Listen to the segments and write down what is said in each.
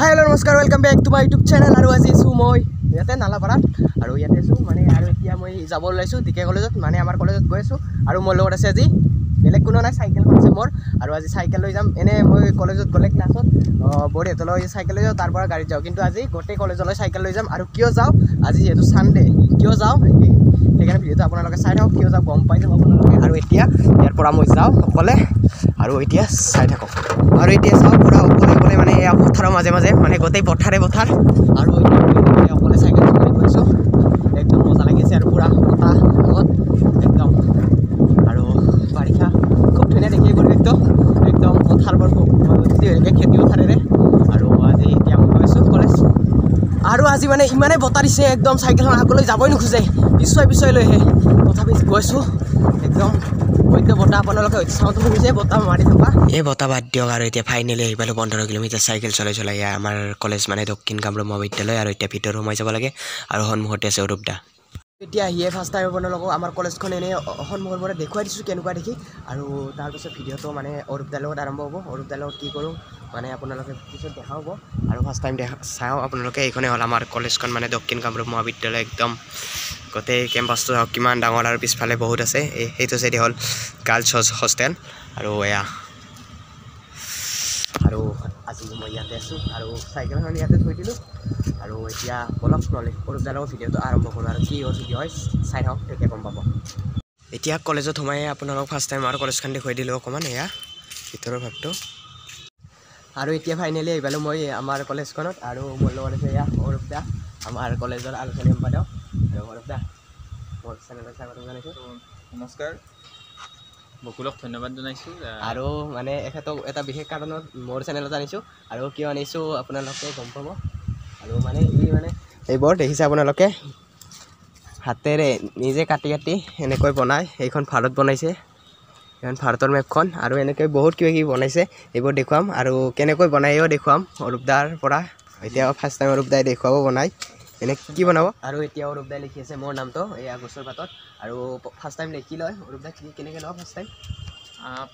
হাই hello নমস্কাৰ welcome back to my YouTube channel আৰু আজি আছোঁ মই ইয়াতে নালাপাৰাত আৰু ইয়াতে আছোঁ মানে আৰু এতিয়া মই যাব ওলাইছোঁ ডিকে কলেজত মানে আমাৰ কলেজত গৈ আছোঁ আৰু মোৰ লগত আছে আজি বেলেগ কোনো নাই চাইকেলখন আছে মোৰ আৰু আজি চাইকেল লৈ যাম এনেই মই কলেজত গ'লে ক্লাছত বৰহঁতলৈ চাইকেল লৈ যাওঁ তাৰ পৰা গাড়ীত যাওঁ কিন্তু আজি গোটেই কলেজলৈ চাইকেল লৈ যাম আৰু কিয় যাওঁ আজি যিহেতু ছানডে কিয় যাওঁ সেইকাৰণে ভিডিঅ'টো আপোনালোকে চাই থাকক কিয় যাওঁ গম পাই যাব আপোনালোকে। আৰু এতিয়া ইয়াৰ পৰা মই যাওঁ অকলে আৰু এতিয়া চাই থাকক। আৰু এতিয়া চাওঁ পূৰা অকলে অকলে মানে এয়া পথাৰৰ মাজে মাজে মানে গোটেই পথাৰে পথাৰ। আৰু এতিয়া মই অকলে চাইকেল চলাই গৈছোঁ একদম মজা লাগিছে আৰু পূৰা বতাহ লগত একদম আৰু বাৰিষা খুব ধুনীয়া দেখি পৰিৱেশটো একদম পথাৰবোৰ খুব ভৰ্তি হৈ থাকে খেতি পথাৰেৰে আৰু আজি এতিয়া মই গৈছোঁ কলেজ আৰু আজি মানে ইমানেই বতাহ দিছে একদম চাইকেলখন আগলৈ যাবই নোখোজে। পিছুৱাই পিছুৱাই লৈ আহে তথাপি গৈছোঁ একদম সদ্য বতাহ আপোনালোকে চাওঁতো শুনিছে বতাহ মাৰি থকা। এই বতাহ বাদ দিয়ক আৰু এতিয়া ফাইনেলি আহি পালোঁ পোন্ধৰ কিলোমিটাৰ চাইকেল চলাই চলাই। এয়া আমাৰ কলেজ মানে দক্ষিণ কামৰূপ মহাবিদ্যালয় আৰু এতিয়া ভিতৰত সোমাই যাব লাগে। আৰু সন্মুখতে আছে অৰূপদা এতিয়া আহিয়ে ফাৰ্ষ্ট টাইম আপোনালোকক আমাৰ কলেজখন এনেই সন্মুখৰ পৰা দেখুৱাই দিছোঁ কেনেকুৱা দেখি। আৰু তাৰপিছত ভিডিঅ'টো মানে অৰূপদাৰ লগত আৰম্ভ হ'ব। অৰূপদাৰ লগত কি কৰোঁ মানে আপোনালোকে পিছত দেখা হ'ব। আৰু ফাৰ্ষ্ট টাইম দেখা চাওঁ আপোনালোকে এইখনে হ'ল আমাৰ কলেজখন মানে দক্ষিণ কামৰূপ মহাবিদ্যালয় একদম। গোটেই কেম্পাছটো চাওক কিমান ডাঙৰ। আৰু পিছফালে বহুত আছে। এই সেইটো চাইডে হ'ল গাৰ্লছ হোষ্টেল আৰু এয়া। আৰু আজি মই ইয়াতে আছোঁ। আৰু চাইকেলখন ইয়াতে থৈ দিলোঁ। আৰু এতিয়া বলক নহ'লে সৰুদাৰ লগত ভিডিঅ'টো আৰম্ভ কৰোঁ। আৰু কি অতিথি হয় চাই থাকক তেতিয়া গম পাব। এতিয়া কলেজত সোমাই আপোনালোক ফাৰ্ষ্ট টাইম আৰু কলেজখন দেখুৱাই দিলোঁ অকণমান এয়া ভিতৰৰ ভাগটো। আৰু এতিয়া ফাইনেলি আহি পালোঁ মই আমাৰ কলেজখনত আৰু মোৰ লগত আছে এয়া সৌৰভ দা আমাৰ কলেজৰ আলোচনী সম্পাদক। আৰু সৌৰভ দা মোৰ চেনেলত স্বাগতম জনাইছোঁ। নমস্কাৰ। বকুলক ধন্যবাদ জনাইছোঁ। আৰু মানে এখেতক এটা বিশেষ কাৰণত মোৰ চেনেলত আনিছোঁ আৰু কিয় আনিছোঁ আপোনালোকে গম পাব। আৰু মানে ই মানে এইবোৰ দেখিছে আপোনালোকে। হাতেৰে নিজে কাটি কাটি এনেকৈ বনাই এইখন ভাৰত বনাইছে। ভাৰতৰ মেপখন আৰু এনেকৈ বহুত কিবা কিবি বনাইছে এইবোৰ দেখুৱাম আৰু কেনেকৈ বনায়ো দেখুৱাম অৰূপদাৰ পৰা এতিয়া ফাৰ্ষ্ট টাইম অৰূপদাই দেখুৱাব বনাই। এনে কি বনাব? আৰু এতিয়া অৰূপদাই লিখি আছে মোৰ নামটো এয়া গছৰ পাতত। আৰু ফাৰ্ষ্ট টাইম লিখি লয় অৰূপদাই কি কেনেকৈ লওঁ ফাৰ্ষ্ট টাইম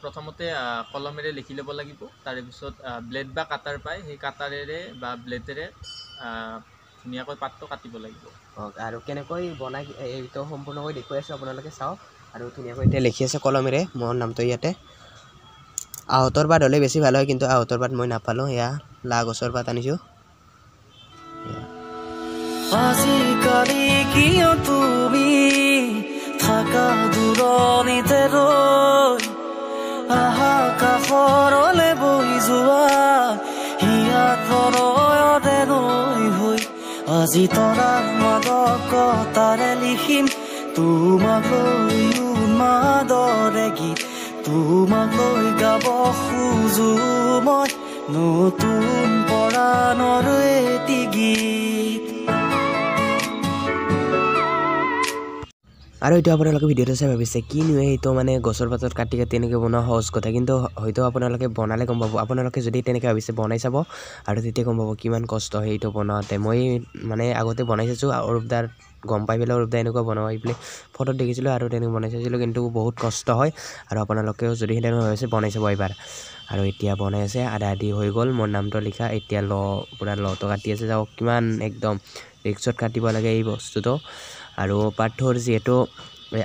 প্ৰথমতে কলমেৰে লিখি ল'ব লাগিব তাৰে পিছত আহ, ব্লেড বা কাটাৰ পায় সেই কাটাৰেৰে বা ব্লেডেৰে ধুনীয়াকৈ পাতটো কাটিব লাগিব। আৰু কেনেকৈ বনাই এইটো সম্পূৰ্ণকৈ দেখুৱাই আছোঁ আপোনালোকে চাওক। আৰু ধুনীয়াকৈ এতিয়া লিখি আছে কলমেৰে মোৰ নামটো ইয়াতে। আহঁতৰ পাত হ'লে বেছি ভাল হয় কিন্তু আহঁতৰ পাত মই নাপালোঁ এয়া লা গছৰ পাত আনিছোঁ আজিকালি কিয় তুমি থাকা দূৰণিতে ৰৈ আহা কাষৰলে বৈ যোৱা হিয়াত প্ৰণয়তে নৈ হৈ আজি তৰা মাদকতাৰে লিখিম তোমাক লৈ। উন্মাদৰে গীত গাব খোজো মই নতুন পৰাণৰ এটি গীত। আৰু এইটো আপোনালোকে ভিডিঅ'টো চাই ভাবিছে কিনো এইটো মানে গছৰ পাতত কাটি কাটি এনেকৈ বনোৱা সহজ কথা কিন্তু হয়তো আপোনালোকে বনালে গম পাব। আপোনালোকে যদি তেনেকৈ ভাবিছে বনাই চাব আৰু তেতিয়া গম পাব কিমান কষ্ট এইটো বনাওঁতে। মই মানে আগতে বনাই চাইছোঁ অৰূপদাৰ গম পাই পেলাই অৰূপদা এনেকুৱা বনাই পেলাই ফটোত দেখিছিলোঁ আৰু তেনেকৈ বনাই চাইছিলোঁ কিন্তু বহুত কষ্ট হয় আৰু আপোনালোকেও যদি তেনেকুৱা ভাবিছে বনাই চাব এবাৰ আৰু এতিয়া বনাই আছে আধা আধি হৈ গ'ল মোৰ নামটো লিখা এতিয়া ল পূৰা লটো কাটি আছে যাওক কিমান একদম ৰিক্সত কাটিব লাগে এই বস্তুটো। আৰু পাথৰ যিহেতু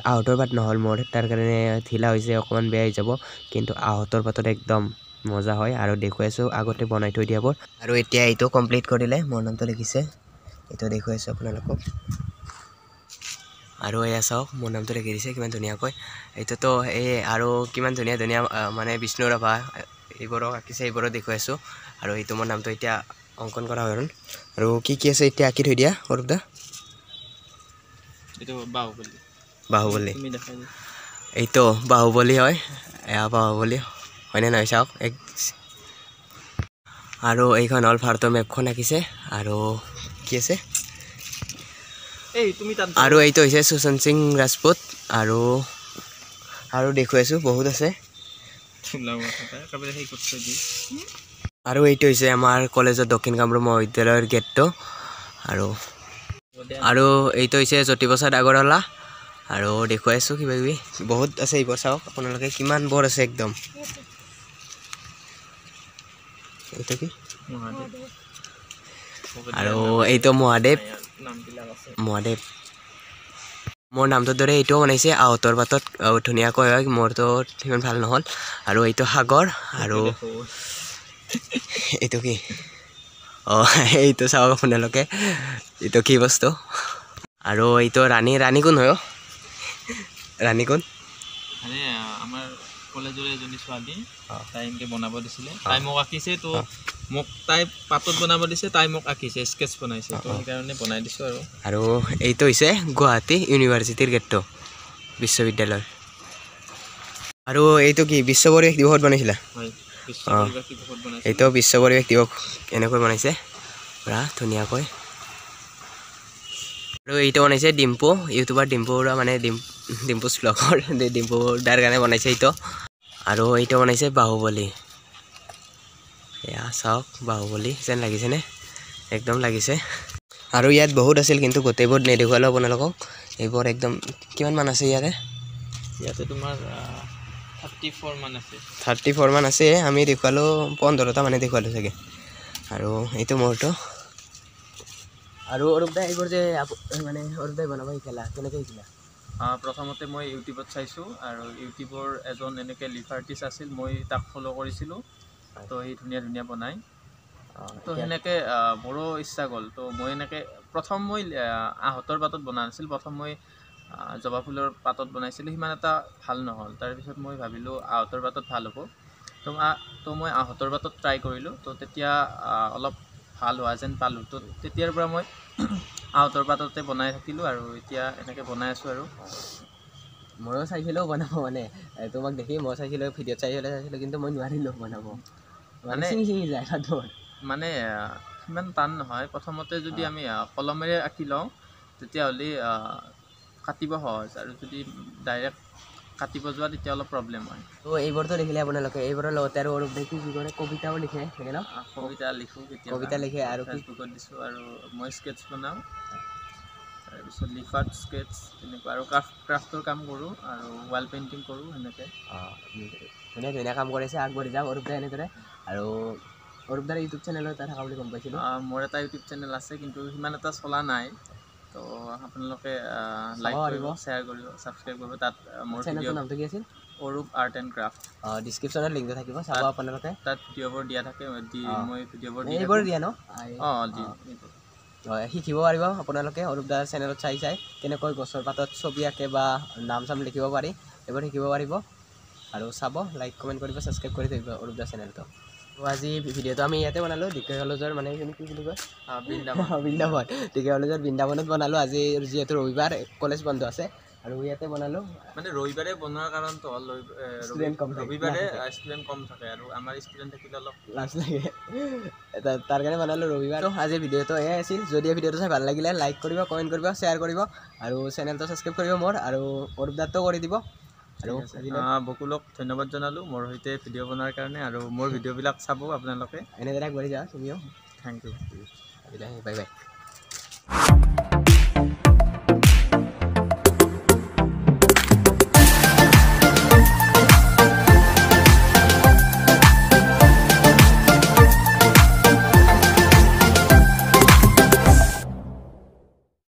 আহঁতৰ পাত নহ'ল মোৰ তাৰ কাৰণে ঢিলা হৈছে অকণমান বেয়া হৈ যাব কিন্তু আহঁতৰ পাতত একদম মজা হয় আৰু দেখুৱাইছোঁ আগতে বনাই থৈ দিয়াবোৰ আৰু এতিয়া এইটো কমপ্লিট কৰিলে মোৰ নামটো লিখিছে এইটো দেখুৱাইছোঁ আপোনালোকক। আৰু এয়া চাওক মোৰ নামটো লিখি দিছে কিমান ধুনীয়াকৈ। এইটোতো এই আৰু কিমান ধুনীয়া ধুনীয়া মানে বিষ্ণু ৰাভা এইবোৰক আঁকিছে এইবোৰো দেখুৱাইছোঁ আৰু এইটো মোৰ নামটো এতিয়া অংকন কৰা হৈ গ'ল আৰু কি কি আছে এতিয়া আঁকি থৈ দিয়া সৰুদা এইটো বাহুবলী। এইটো বাহুবলী হয় এয়া বাহুবলী। হয়নে নহয় চাওক এক আৰু এইখন হ'ল ভাৰতৰ মেপখন আঁকিছে। আৰু কি আছে? আৰু এইটো হৈছে সুশান্ত সিং ৰাজপুত আৰু আৰু দেখুৱাইছোঁ বহুত আছে। আৰু এইটো হৈছে আমাৰ কলেজৰ দক্ষিণ কামৰূপ মহাবিদ্যালয়ৰ গেটটো আৰু আৰু এইটো হৈছে জ্যোতিপ্ৰসাদ আগৰৱালা আৰু দেখুৱাইছোঁ কিবা কিবি বহুত আছে এইবোৰ চাওক আপোনালোকে কিমান বৰ আছে একদম। এইটো কি? আৰু এইটো মহাদেৱ মহাদেৱ মোৰ নামটোৰ দৰে এইটোও বনাইছে আহঁতৰ পাতত আহ, ধুনীয়াকৈ হয় মোৰতো সিমান ভাল নহ'ল আৰু এইটো সাগৰ আৰু এইটো কি অঁ এইটো চাওক আপোনালোকে এইটো কি বস্তু আৰু এইটো ৰাণী ৰাণী কোন হয়? ৰাণী কোন কলেজৰে এজনী ছোৱালী। তাই এনেকৈ বনাব দিছিলে। তাই মোক আঁকিছে তো মোক তাই পাতত বনাব দিছে তাই মোক আঁকিছে স্কেচ বনাইছে। তো সেইকাৰণে বনাই দিছোঁ আৰু। আৰু এইটো হৈছে গুৱাহাটী ইউনিভাৰ্চিটিৰ গেটটো বিশ্ববিদ্যালয় আৰু এইটো কি বিশ্ব পৰিৱেশ দিৱসত বনাইছিলা অ। এইটো বিশ্ব পৰিৱেশ দিৱস এনেকৈ বনাইছে? পূৰা ধুনীয়াকৈ। আৰু এইটো বনাইছে ডিম্পু ইউটিউবাৰ ডিম্পু বৰুৱা মানে ডিম ডিম্পুচ ব্লগৰ ডিম্পু দাৰ কাৰণে বনাইছে এইটো। আৰু এইটো বনাইছে বাহুবলী। এয়া চাওক বাহুবলী যেন লাগিছেনে? একদম লাগিছে। আৰু ইয়াত বহুত আছিল কিন্তু গোটেইবোৰ নেদেখুৱালোঁ আপোনালোকক এইবোৰ একদম কিমানমান আছে ইয়াতে ইয়াতে তোমাৰ থাৰ্টি ফ'ৰ মান আছে। থাৰ্টি ফ'ৰমান আছে আমি দেখুৱালোঁ পোন্ধৰটা মানে দেখুৱালোঁ চাগে। আৰু এইটো মোৰটো। আৰু অৰূপ দা এইবোৰ যে মানে অৰূপ দাই বনাব শিকালা কেনেকৈ শিকিলা? প্ৰথমতে মই ইউটিউবত চাইছোঁ আৰু ইউটিউবৰ এজন এনেকৈ লিভ আৰ্টিষ্ট আছিল মই তাক ফ'ল' কৰিছিলোঁ। তো সি ধুনীয়া ধুনীয়া বনায়। তো সেনেকৈ মোৰো ইচ্ছা গ'ল। তো মই এনেকৈ প্ৰথম মই আহ, আহঁতৰ পাতত বনা নাছিল প্ৰথম মই জবা ফুলৰ পাতত বনাইছিলোঁ। সিমান এটা ভাল নহ'ল। তাৰপিছত মই ভাবিলোঁ আহঁতৰ পাতত ভাল হ'ব। তো তো মই আহঁতৰ পাতত ট্ৰাই কৰিলোঁ। তো তেতিয়া অলপ ভাল হোৱা যেন পালোঁ। তো তেতিয়াৰ পৰা মই আহঁতৰ পাততে বনাই থাকিলোঁ আৰু এতিয়া এনেকৈ বনাই আছোঁ আৰু। ময়ো চাইছিলোঁ বনাব মানে তোমাক দেখি মই চাইছিলোঁ ভিডিঅ'ত চাইছিলোঁ চাইছিলোঁ কিন্তু মই নোৱাৰিলোঁ বনাব। মানে মানে- যায় সিমান টান নহয়। প্ৰথমতে যদি আমি কলমেৰে আঁকি লওঁ তেতিয়াহ'লে কাটিব সহজ। আৰু যদি ডাইৰেক্ট কাটিব যোৱা তেতিয়া অলপ প্ৰব্লেম হয়। তো এইবোৰতো দেখিলে আপোনালোকে এইবোৰৰ লগতে আৰু অৰূপ দাই কি কি কৰে কবিতাও লিখে থাকে ন? কবিতা লিখোঁ কেতিয়াবা। কবিতা লিখে আৰু ফেচবুকত দিছোঁ আৰু মই স্কেটছ বনাওঁ। তাৰপিছত লিফাত স্কেটছ তেনেকুৱা আৰু ক্ৰাফ্ট ক্ৰাফ্টৰ কাম কৰোঁ আৰু ৱাল পেইণ্টিং কৰোঁ সেনেকৈ। ধুনীয়া ধুনীয়া কাম কৰিছে আগবাঢ়ি যাওক অৰূপ দাই এনেদৰে। আৰু অৰূপ দাৰ ইউটিউব চেনেলত এটা থকা বুলি গম পাইছিলোঁ। মোৰ এটা ইউটিউব চেনেল আছে কিন্তু সিমান এটা চলা নাই। তো আপোনালোকে লাইক কৰিব। শ্বেয়াৰ কৰিব ছাবস্ক্ৰাইব কৰিব তাত মোৰ চেনেলটোৰ নামটো কি আছিল অৰূপ আৰ্ট এণ্ড ক্ৰাফ্ট ডিছক্ৰিপশ্যনত লিংকটো থাকিব চাব আপোনালোকে তাত ভিডিঅ'বোৰ দিয়া থাকে দি। মই ভিডিঅ'বোৰ এইবোৰ। দিয়া ন অঁ দি। হয় শিকিব পাৰিব আপোনালোকে অৰূপ দাৰ চেনেলত চাই চাই কেনেকৈ গছৰ পাতত ছবি আঁকে বা নাম চাম লিখিব পাৰি এইবোৰ শিকিব পাৰিব আৰু চাব লাইক কমেণ্ট কৰিব ছাবস্ক্ৰাইব কৰি থাকিব অৰূপ দাৰ চেনেলটো তো আজি ভিডিঅ'টো আমি ইয়াতে বনালোঁ ডিকে কলেজৰ মানে এইখিনি কি বুলি কয়? বৃন্দাবন। বৃন্দাবন। ডিকে কলেজৰ বৃন্দাবনত বনালোঁ আজি যিহেতু ৰবিবাৰ কলেজ বন্ধ আছে আৰু ইয়াতে বনালোঁ। মানে ৰবিবাৰে বনোৱাৰ কাৰণটো হ'ল Student কম। ৰবিবাৰে ষ্টুডেণ্ট কম থাকে আৰু আমাৰ ষ্টুডেণ্ট থাকিলে অলপ লাজ লাগে। তাৰ কাৰণে বনালোঁ ৰবিবাৰ। তো আজিৰ ভিডিঅ'টো এয়াই আছিল। যদি এই ভিডিঅ'টো চাই ভাল লাগিলে লাইক কৰিব কমেণ্ট কৰিব শ্বেয়াৰ কৰিব আৰু চেনেলটো ছাবস্ক্ৰাইব কৰিব মোৰ আৰু অৰূপ দাতো কৰি দিব। আৰু বকুলক ধন্যবাদ জনালোঁ মোৰ সৈতে ভিডিঅ' বনোৱাৰ কাৰণে আৰু মোৰ ভিডিঅ'বিলাক চাব আপোনালোকে। এনেদৰে আগবাঢ়ি যাওঁ তুমিও। Thank you bye bye.